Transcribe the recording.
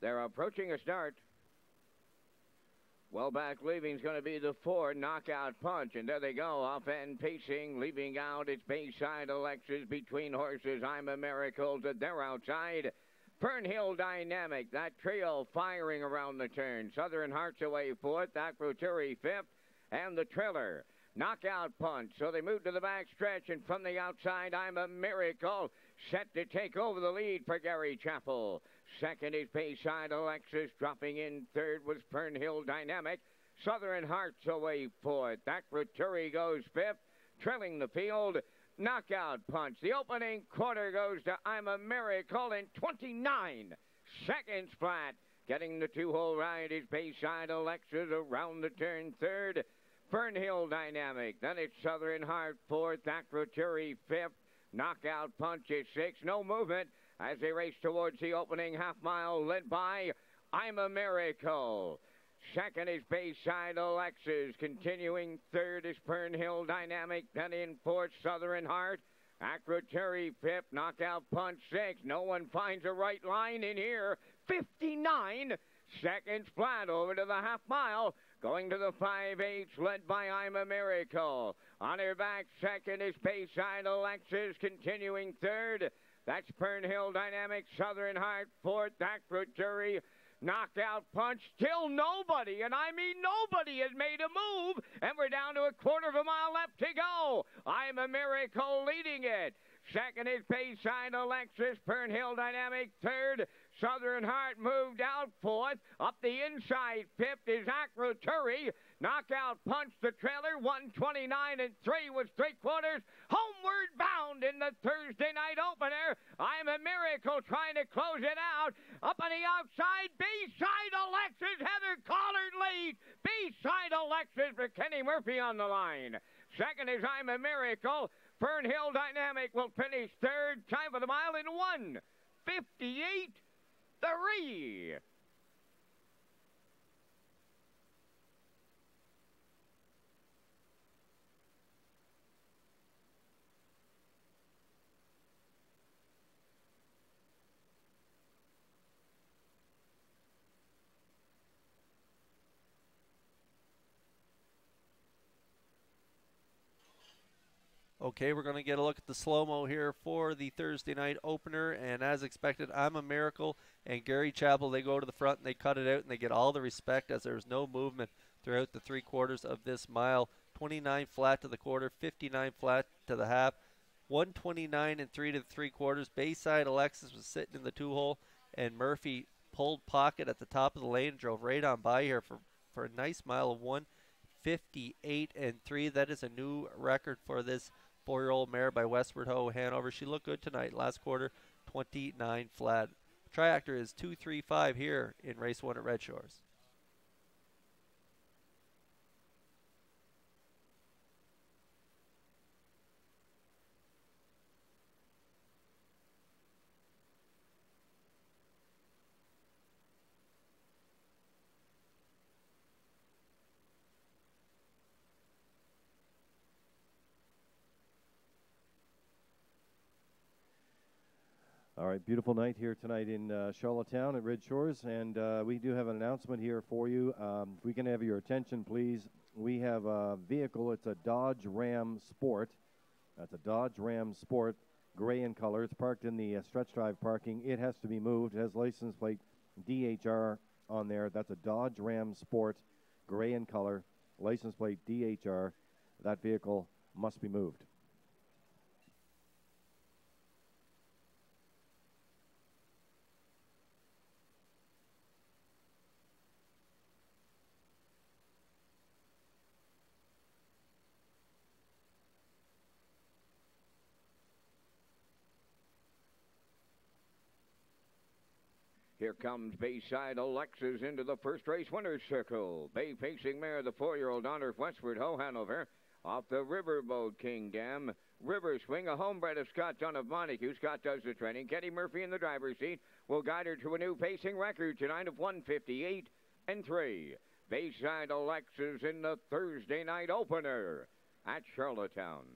They're approaching a start. Well, back leaving's going to be the four knockout punch, and there they go, off end pacing, leaving out its Bayside Alexis between horses. I'm a miracle They're outside. Fernhill Dynamic, that trio firing around the turn. Southern Hearts away fourth, Acroturi fifth, and the trailer. Knockout punch. So they move to the back stretch, and from the outside, I'm a miracle. Set to take over the lead for Gary Chappell. Second is Bayside Alexis. Dropping in third was Fernhill Dynamic. Southern Hearts away fourth. Acroturi goes fifth. Trailing the field. Knockout punch. The opening quarter goes to I'm a Miracle in 29 seconds flat. Getting the two hole ride is Bayside Alexis around the turn third. Fernhill Dynamic. Then it's Southern Heart fourth. Acroturi fifth. Knockout punch is six. No movement as they race towards the opening half mile led by I'm a Miracle. Second is Bayside Alexis. Continuing third is Fernhill Dynamic. Then in fourth, Southern Heart. Acroturi fifth. Knockout punch six. No one finds a right line in here. 59 seconds flat over to the half mile. Going to the 5-8, led by I'm a Miracle. On her back, second is Bayside Alexis, continuing third. That's Fernhill Dynamic, Southern Heart, fourth, Acroturi. Knockout punch, still nobody, and I mean nobody has made a move, and we're down to a quarter of a mile left to go. I'm a Miracle leading it. Second is Bayside Alexis, Fernhill Dynamic, third. Southern Heart moved out fourth. Up the inside, fifth is Acroturi. Knockout punch the trailer. 129 and 3 was three quarters. Homeward bound in the Thursday night opener. I'm a miracle trying to close it out. Up on the outside, Bayside Alexis. Heather Collard lead. Bayside Alexis for Kenny Murphy on the line. Second is I'm a miracle. Fernhill Dynamic will finish third. Time for the mile in 158 three. Okay, we're going to get a look at the slow-mo here for the Thursday night opener. And as expected, I'm a Miracle and Gary Chappell, they go to the front and they cut it out and they get all the respect as there's no movement throughout the three quarters of this mile. 29 flat to the quarter, 59 flat to the half, 129 and 3 to the three quarters. Bayside Alexis was sitting in the two hole and Murphy pulled pocket at the top of the lane, and drove right on by here for, for a nice mile of 158 and 3. That is a new record for this four-year-old mare by Westward Ho Hanover. She looked good tonight. Last quarter, 29 flat. Triactor is 235 here in race one at Red Shores. All right, beautiful night here tonight in uh, Charlottetown at Red Shores, and uh, we do have an announcement here for you. Um, if we can have your attention, please. We have a vehicle. It's a Dodge Ram Sport. That's a Dodge Ram Sport, gray in color. It's parked in the uh, stretch drive parking. It has to be moved. It has license plate DHR on there. That's a Dodge Ram Sport, gray in color, license plate DHR. That vehicle must be moved. Here comes Bayside Alexis into the first race winner's circle. Bay facing mare, the four-year-old honor Westward Ho Hanover. Off the Riverboat Kingdom. River Swing, a homebred of Scott Dunn of Montague. Scott does the training. Kenny Murphy in the driver's seat will guide her to a new pacing record tonight of 158 and 3. Bayside Alexis in the Thursday night opener at Charlottetown.